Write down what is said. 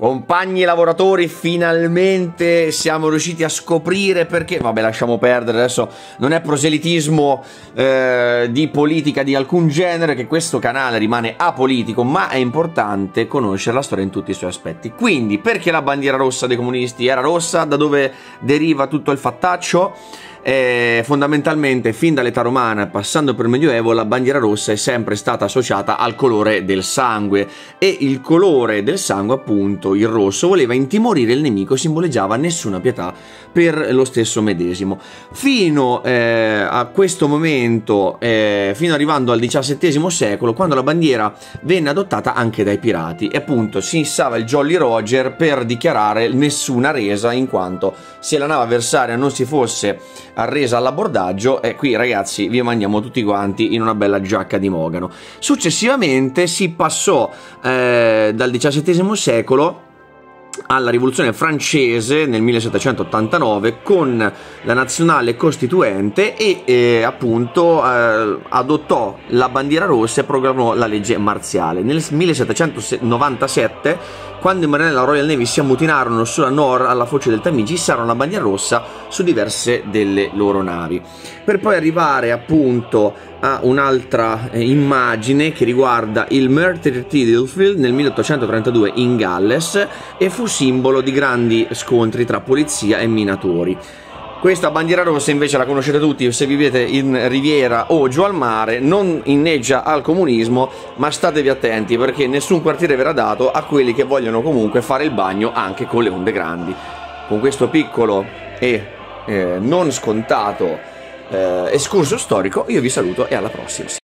Compagni lavoratori, finalmente siamo riusciti a scoprire perché, vabbè lasciamo perdere, adesso non è proselitismo eh, di politica di alcun genere, che questo canale rimane apolitico, ma è importante conoscere la storia in tutti i suoi aspetti. Quindi, perché la bandiera rossa dei comunisti era rossa? Da dove deriva tutto il fattaccio? Eh, fondamentalmente fin dall'età romana passando per il medioevo la bandiera rossa è sempre stata associata al colore del sangue. E il colore del sangue appunto il rosso voleva intimorire il nemico simboleggiava nessuna pietà per lo stesso medesimo. Fino eh, a questo momento eh, fino arrivando al XVII secolo quando la bandiera venne adottata anche dai pirati. E appunto si issava il Jolly Roger per dichiarare nessuna resa in quanto se la nave avversaria non si fosse arresa all'abbordaggio e qui ragazzi vi mandiamo tutti quanti in una bella giacca di mogano. Successivamente si passò eh, dal XVII secolo alla rivoluzione francese nel 1789 con la nazionale costituente e eh, appunto eh, adottò la bandiera rossa e programmò la legge marziale. Nel 1797 quando i marinai della Royal Navy si ammutinarono sulla Nor alla foce del Tamigi issarono la bandiera rossa su diverse delle loro navi per poi arrivare appunto a un'altra eh, immagine che riguarda il Murder Tiddlefield nel 1832 in Galles e fu simbolo di grandi scontri tra polizia e minatori. Questa bandiera rossa invece la conoscete tutti se vivete in riviera o giù al mare, non inneggia al comunismo, ma statevi attenti perché nessun quartiere verrà dato a quelli che vogliono comunque fare il bagno anche con le onde grandi. Con questo piccolo e eh, non scontato eh, escurso storico io vi saluto e alla prossima.